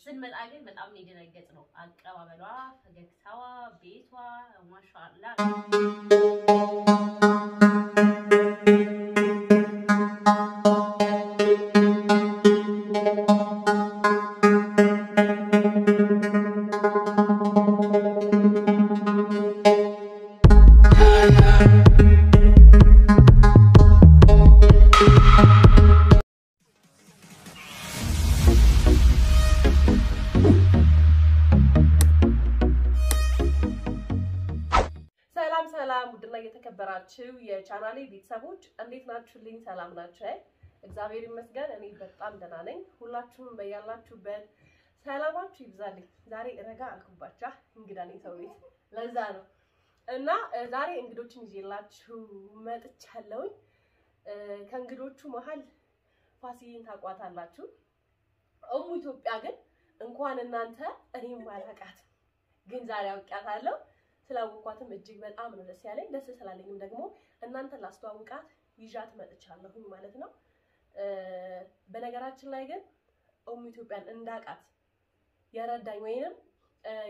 ስንመጣ ግን በጣም ነው የደነገጥነው። አቀባበሏ፣ ፈገግታዋ፣ ቤቷ ማሻአላ ናችሁልኝ? ሰላም ናችሁ? እግዚአብሔር ይመስገን እኔ በጣም ደህና ነኝ። ሁላችሁም በያላችሁበት ሰላማችሁ ይብዛልኝ። ዛሬ ረጋ አልኩባቻ እንግዳ ነኝ ሰው ቤት ለዛ ነው እና ዛሬ እንግዶችን ይዤላችሁ መጥቻለሁኝ። ከእንግዶቹ መሀል ፋሲን ታቋታላችሁ። እሙ ኢትዮጵያ ግን እንኳን እናንተ እኔም አላውቃትም፣ ግን ዛሬ አውቃታለሁ። ስላወኳትም እጅግ በጣም ነው ደስ ያለኝ። ደስ ስላለኝም ደግሞ እናንተን ላስተዋውቃት ይዣት መጥቻለሁኝ ማለት ነው። በነገራችን ላይ ግን እሙ ኢትዮጵያን እንዳውቃት የረዳኝ ወይንም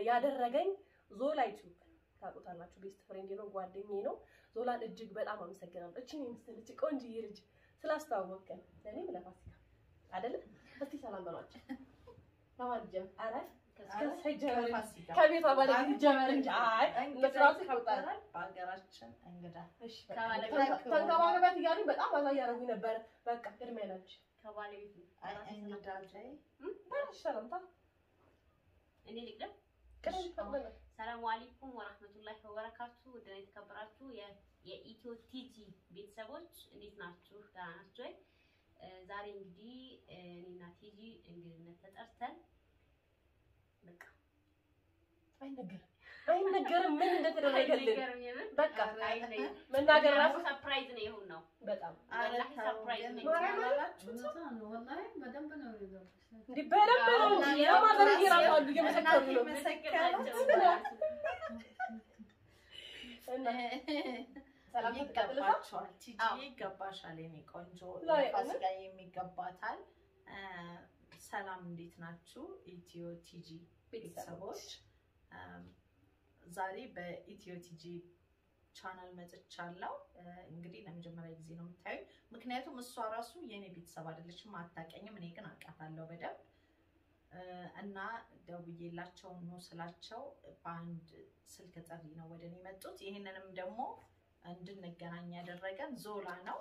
ያደረገኝ ዞላ ዩቲዩብ ታውቁታላችሁ። best friend ነው፣ ጓደኛዬ ነው። ዞላን እጅግ በጣም አመሰግናለሁ። እቺን የምታምር ቆንጅዬ ልጅ ስላስተዋወቅከን ለእኔም ለፋሲካ አይደለ? እስቲ ሰላም በሏቸው። ለማንጀም አረ ከቤቷ ባለ ጀመር እንጂ አይ ይከብዳል። በሀገራችን እንግዳ ተንከባከባት እያሉኝ በጣም አዛ እያደረጉኝ ነበረ። በቃ ቅድሚያ ነች ከባለቤት ሰላሙ አለይኩም ወራህመቱላሂ ወበረካቱ። ውድና የተከበራችሁ የኢትዮ ቲጂ ቤተሰቦች እንዴት ናችሁ? ደህና ናችሁ ወይ? ዛሬ እንግዲህ እኔና ቲጂ እንግድነት ተጠርተን አይነገርም አይነገርም ምን እንደተደረገልን በቃ መናገር ራሱ surprise ነው የሆንነው። በጣም surprise ነው። በደንብ ነው የ mother እየራሱ አሉ እየመሰከሩ ነው። ይገባቸዋል። ቲጂ ይገባሻል። የኔ ቆንጆ ላይ ፋሲካ የሚገባታል። ሰላም እንዴት ናችሁ? ኢትዮ ቲጂ ቤተሰቦች ዛሬ በኢትዮ ቲጂ ቻናል መጥቻለሁ። እንግዲህ ለመጀመሪያ ጊዜ ነው የምታዩ። ምክንያቱም እሷ ራሱ የእኔ ቤተሰብ አይደለችም፣ አታውቀኝም። እኔ ግን አውቃታለሁ በደንብ እና ደውዬላቸው ነው ስላቸው በአንድ ስልክ ጥሪ ነው ወደ እኔ የመጡት። ይህንንም ደግሞ እንድንገናኝ ያደረገን ዞላ ነው።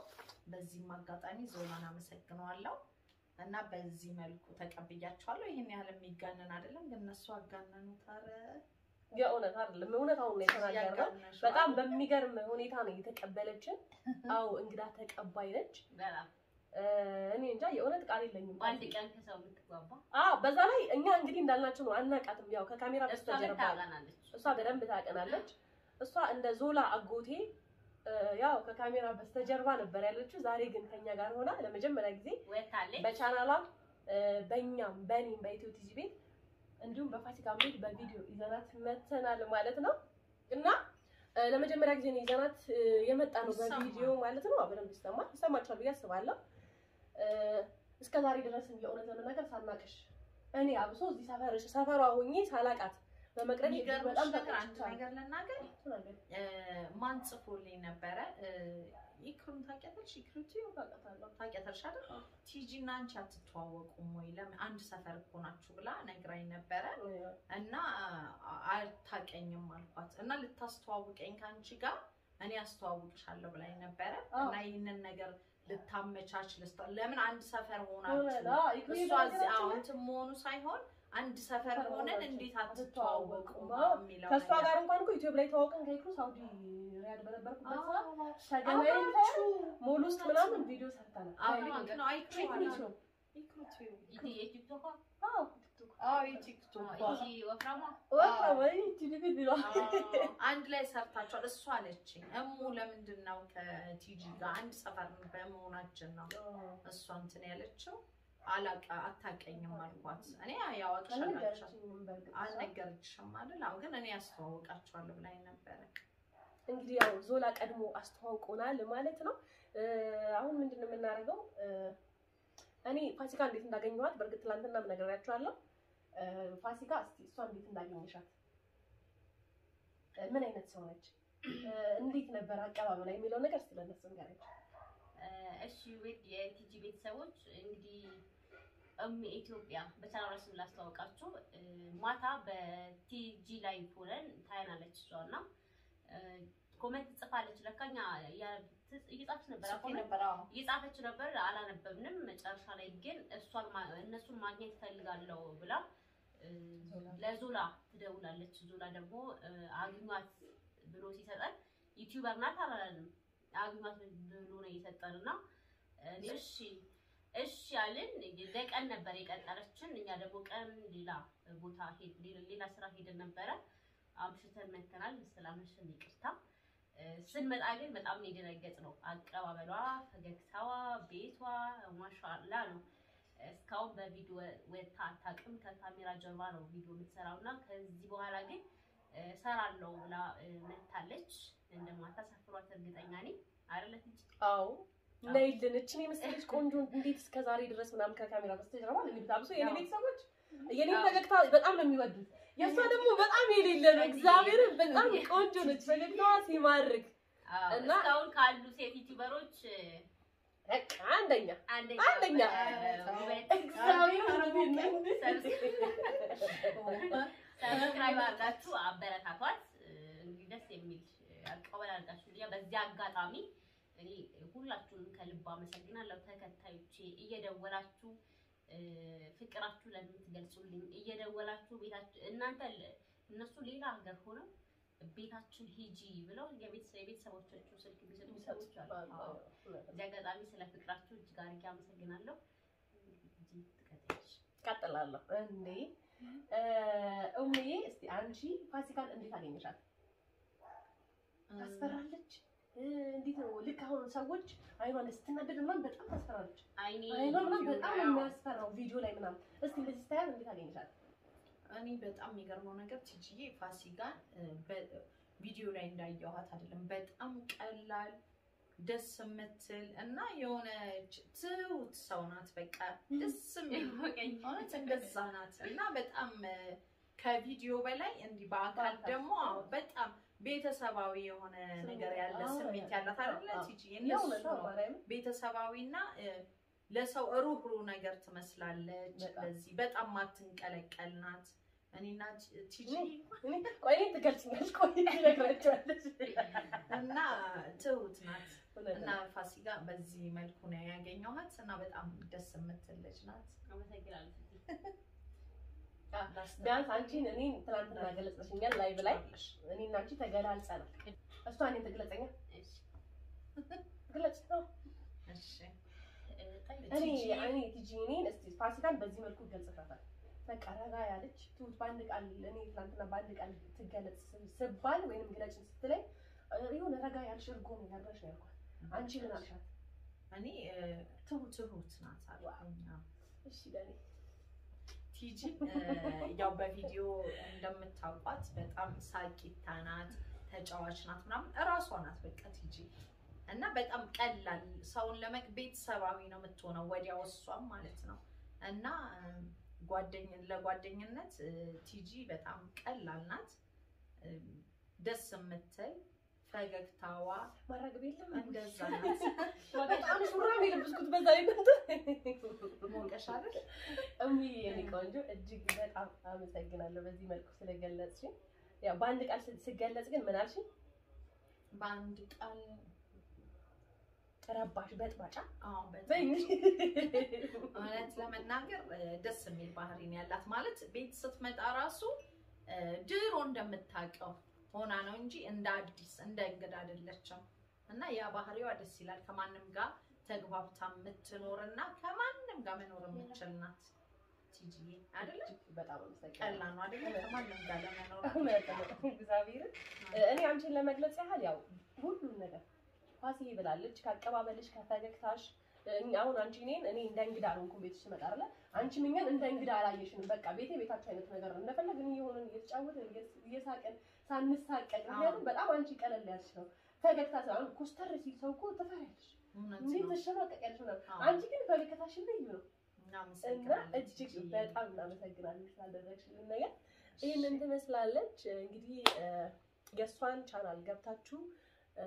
በዚህም አጋጣሚ ዞላን አመሰግነዋለሁ እና በዚህ መልኩ ተቀብያቸዋለሁ። ይህን ያህል የሚጋነን አይደለም፣ ግን እነሱ አጋነኑት። ኧረ የእውነት አይደለም እውነታውን ነው የተናገርነው። በጣም በሚገርም ሁኔታ ነው የተቀበለችን። አዎ እንግዳ ተቀባይ ነች። እኔ እንጃ የእውነት ቃል የለኝም። በአንድ ቀን ከሰው የምትጓባ አዎ በዛ ላይ እኛ እንግዲህ እንዳልናቸው ነው አናውቃትም። ያው ከካሜራ በስተጀርባ እሷ በደንብ ታውቀናለች። እሷ እንደ ዞላ አጎቴ ያው ከካሜራ በስተጀርባ ነበር ያለችው። ዛሬ ግን ከኛ ጋር ሆና ለመጀመሪያ ጊዜ በቻናሏ በእኛም በእኔም በኢትዮ ቲጂ ቤት እንዲሁም በፋሲካም ቤት በቪዲዮ ይዘናት መተናል ማለት ነው እና ለመጀመሪያ ጊዜ ነው ይዘናት የመጣ ነው በቪዲዮ ማለት ነው። በደንብ ይሰማል ይሰማችኋል ብዬ አስባለሁ። እስከ ዛሬ ድረስም የእውነት ለመናገር ሳናቅሽ እኔ አብሶ እዚህ ሰፈር ሰፈሯ ሆኜ ሳላቃት በመቅረት በጣም ተቆጭቻለሁ። ነገር ማን ጽፎልኝ ነበረ? ታውቂያለሽ? ይክሩቲው አውቃታለሁ። ታውቂያታለሽ አይደል? ቲጂ እና አንቺ አትተዋወቁም ወይ? ለምን አንድ ሰፈር እኮ ናችሁ ብላ ነግራኝ ነበረ እና አታውቀኝም አልኳት እና ልታስተዋውቀኝ ከአንቺ ጋር እኔ አስተዋውቅሻለሁ ብላኝ ነበረ እና ይህንን ነገር ልታመቻች ለምን አንድ ሰፈር ሆናችሁ እሷ እዚህ እንትን መሆኑ ሳይሆን አንድ ሰፈር ሆነን እንዴት አዎ። የሚለው ከእሷ ጋር እንኳን እኮ ኢትዮጵያ ላይ ተዋወቅን ከኢክሩ ሳውዲ ሪያድ በነበርኩበት ሰዓት ሞል ውስጥ ምናምን ቪዲዮ ሰርተናል። ነው አንድ ላይ ሰርታችኋል። እሷ አለችኝ እሙ ለምንድን ነው ከቲጂ ጋር? አንድ ሰፈር በመሆናችን ነው እሷ እንትን ያለችው አላቃ አታውቀኝም አልኳት። እኔ አልነገረችሽም አይደል? አዎ ግን እኔ ያስተዋውቃችኋለሁ ብላኝ ነበረ። እንግዲህ ያው ዞላ ቀድሞ አስተዋውቆናል ማለት ነው። አሁን ምንድን ነው የምናደርገው? እኔ ፋሲካ እንዴት እንዳገኘኋት በእርግጥ ትላንትናም ነግሬያችኋለሁ። እ፣ ፋሲካ እስቲ እሷ እንዴት እንዳገኘሻት ምን አይነት ሰው ነች እንዴት ነበር አቀባበላ የሚለው ነገር እስቲ ለእነሱ ንገረኝ። እሺ ውድ የቲጂ ቤተሰቦች እንግዲህ እም ኢትዮጵያ በቻናሏ ስም ላስተዋወቃችሁ ማታ በቲጂ ላይ ሆነን ታያናለች እሷ እና comment ጽፋለች። ለካኛ እየጻፈች ነበር እየጻፈች ነበር፣ አላነበብንም። መጨረሻ ላይ ግን እሷን እነሱን ማግኘት ፈልጋለሁ ብላ ለዞላ ትደውላለች። ዞላ ደግሞ አግኟት ብሎ ሲሰጠን ዩቲዩበር ናት አላለም። አግኟት ብሎ ነው የሰጠን እና እሺ እሺ ያልን ለቀን ነበር የቀጠረችን። እኛ ደግሞ ቀን ሌላ ቦታ ሌላ- ስራ ሄደን ነበረ። አምሽተን መተናል። ስላመሸን ይቅርታ። ስንመጣ ግን በጣም ነው የደነገጥነው። አቀባበሏ፣ ፈገግታዋ፣ ቤቷ ማሻላ ነው። እስካሁን በቪዲዮ ወጥታ አታውቅም። ከካሜራ ጀርባ ነው ቪዲዮ የምትሰራው እና ከዚህ በኋላ ግን እሰራለሁ ብላ መታለች። እንደማታሳፍሯት እርግጠኛ ነኝ። አይደለ እንጂ አዎ ነይልን እችን የመሰለች ቆንጆ እንዴት እስከ ዛሬ ድረስ ምናምን ከካሜራ በስተጀርባ ለሚታብሱ የኔ ቤተሰቦች የኔ ፈገግታ በጣም ነው የሚወዱት። የእሷ ደግሞ በጣም የሌለ ነው። እግዚአብሔርን በጣም ቆንጆ ነች። ፈገግታዋ ሲማርክ እና- እስካሁን ካሉ ሴት ዩቲዩበሮች አንደኛ አንደኛ subscribe አድርጋችሁ አበረታቷት። እንግዲህ ደስ የሚል አቀባበል አድርጋችሁ። በዚህ አጋጣሚ እኔ ሁላችሁንም ከልብ አመሰግናለሁ። ተከታዮቼ እየደወላችሁ ፍቅራችሁ ለምትገልጹልኝ እየደወላችሁ ቤታችሁ እናንተ እነሱ ሌላ ሀገር ሆነው ቤታችን ሂጂ ብለው የቤተሰ- የቤተሰቦቻችሁ ስልክ የሚሰጡ ሰዎች አሉ። እዚህ አጋጣሚ ስለ ፍቅራችሁ እጅግ አድርጌ አመሰግናለሁ። ቀጥላለሁ እንዴ እሙዬ፣ እስቲ አንቺ ፋሲካን እንዴት አገኘሻት? ታስፈራለች? እ፣ እንዴት ነው? ልክ አሁን ሰዎች አይኗን ስትናደድ ምናምን በጣም ታስፈራለች። አይኔ አይኗ ምናምን በጣም የሚያስፈራው ቪዲዮ ላይ ምናምን። እስቲ እንደዚህ ስታያት እንዴት አገኘሻት? እኔ በጣም የሚገርመው ነገር ቲጂዬ ፋሲካን ቪዲዮ ላይ እንዳየኋት አይደለም። በጣም ቀላል ደስ የምትል እና የሆነች ትሁት ሰው ናት። በቃ ደስ የሚል እውነት እንደዛ ናት እና በጣም ከቪዲዮ በላይ እንዲህ በአካል ደግሞ በጣም ቤተሰባዊ የሆነ ነገር ያለ ስሜት ያላት አይደለ ቲጂ? ቤተሰባዊና ለሰው ሩህ ሩህ ነገር ትመስላለች። በጣም። ለዚህ በጣም ማትንቀለቀል ናት። እኔና ቲጂ እኔ ቆይ እኔን ትገልጽኛለሽ፣ ቆይ ትነግራቸዋለሽ። እና ትሁት ናት እና ፋሲካ በዚህ መልኩ ነው ያገኘኋት እና በጣም ደስ የምትል ልጅ ናት። አመሰግናለሁ። ቢያንስ አንቺን እኔን ትናንትና ገለጸሽኛል live ላይ እኔና አንቺ ተገላልጸናል። እሷ እኔን ትግለጸኛ እሺ ግለጽ ነው እኔ እኔ ቲጂ እኔን እስቲ ፋሲካን በዚህ መልኩ ገልጽታታል። በቃ ረጋ ያለች ትሁት በአንድ ቃል እኔ ትናንትና በአንድ ቃል ትገለጽ ስባል ወይንም ግለጭ ስትለኝ የሆነ ረጋ ያልሽ እርጎ ነው ያለሽ ነው ያልኳት። አንቺ ምን አልሻት? እኔ ትሁት ትሁት ናት አዎ። እሺ ለኔ ቲጂ ያው በቪዲዮ እንደምታውቋት በጣም ሳቂታ ናት፣ ተጫዋች ናት ምናምን። እራሷ ናት በቃ ቲጂ። እና በጣም ቀላል ሰውን ለመቅ ቤተሰባዊ ነው የምትሆነው ወዲያው እሷም ማለት ነው። እና ለጓደኝነት ቲጂ በጣም ቀላል ናት። ደስ የምትል ፈገግታዋ ማራገብ የለም እንደዛ ናት። በጣም ሹራብ የለበስኩት በዛ ሞቀሽ አይደል? እሚ የኔ ቆንጆ እጅግ በጣም አመሰግናለሁ በዚህ መልኩ ስለገለጽሽኝ። ያው በአንድ ቃል ስገለጽ ግን ምን አልሽኝ? በአንድ ቃል ረባሽ በጥባጫ እውነት ለመናገር ደስ የሚል ባህሪ ነው ያላት። ማለት ቤት ስትመጣ ራሱ ድሮ እንደምታውቀው ሆና ነው እንጂ እንደ አዲስ እንደ እንግዳ አይደለችም። እና ያ ባህሪዋ ደስ ይላል። ከማንም ጋር ተግባብታ የምትኖር እና ከማንም ጋር መኖር የምትችል ናት ቲጂዬ አይደለ? በጣም ቀላል ነው አይደለ? ከማንም ጋር ለመኖር እግዚአብሔርን እኔ አንቺን ለመግለጽ ያህል ያው ሁሉም ነገር ፋሲዬ ብላለች። ከአቀባበልሽ ከፈገግታሽ አሁን አንቺ እኔን እኔ እንደ እንግዳ ነው እንኳን ቤትሽ ስመጣ አይደለ አንቺም እኛን እንደ እንግዳ አላየሽንም። በቃ ቤቴ ቤታችን አይነት ነገር ነው። እንደፈለግን እየሆንን እየተጫወትን እየ- እየሳቅን ሳንሳቀቅ፣ ምክንያቱም በጣም አንቺ ቀለል ያልሽ ነው። ፈገግታ ሳይሆን ኮስተር ሲል ሰው እኮ ትፈሪያለሽ፣ እንዴት ነው። ተሸማቀቂያለሽ ምናምን። አንቺ ግን ፈገግታሽን ልዩ ነው። እና እጅግ በጣም እናመሰግናለን ስላደረግሽልን ነገር። ይህንን ትመስላለች እንግዲህ የእሷን ቻናል ገብታችሁ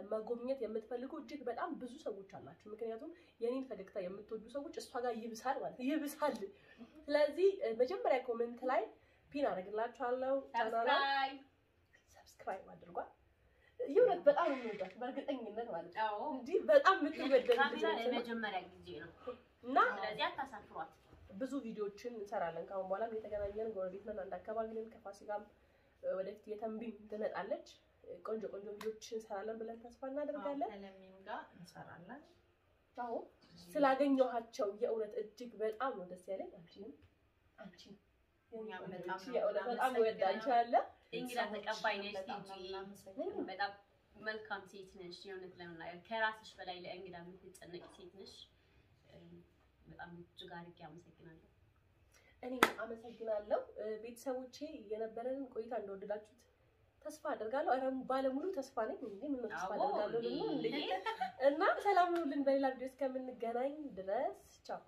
መጎብኘት የምትፈልጉ እጅግ በጣም ብዙ ሰዎች አላችሁ። ምክንያቱም የኔን ፈገግታ የምትወዱ ሰዎች እሷ ጋር ይብሳል ማለት ይብሳል። ስለዚህ መጀመሪያ comment ላይ pin አደርግላችኋለሁ subscribe አድርጓት። የእውነት በጣም ነው የምወዳት በእርግጠኝነት ማለት ነው። እንዲህ በጣም የምትወደድ ለመጀመሪያ ጊዜ ነው። እና ስለዚህ አታሳፍሯት። ብዙ ቪዲዮዎችን እንሰራለን። ከአሁን በኋላም የተገናኘን ጎረቤት ነን፣ አንድ አካባቢ ነን። ከፋሲካም ወደፊት የተንቢም ትመጣለች። ቆንጆ ቆንጆ ቪዲዮዎች እንሰራለን ብለን ተስፋ እናደርጋለን። እንሰራለን። አዎ ስላገኘኋቸው የእውነት እጅግ በጣም ነው ደስ ያለኝ። አንቺንም አንቺን እኛም በጣም እወዳችኋለሁ። እንግዳ ተቀባይ ነሽ በጣም መልካም ሴት ነሽ። የእውነት ለመናገር ከራስሽ በላይ ለእንግዳ የምትጨነቅ ሴት ነሽ። በጣም እጅግ አድርጌ አመሰግናለሁ። እኔ አመሰግናለሁ። ቤተሰቦቼ የነበረንን ቆይታ እንደወደዳችሁት ተስፋ አደርጋለሁ። ኧረ ባለሙሉ ተስፋ ነኝ። እንዴ ምን ተስፋ አደርጋለሁ እና ሰላም ሁሉን በሌላ ቪዲዮ እስከምንገናኝ ድረስ ቻው።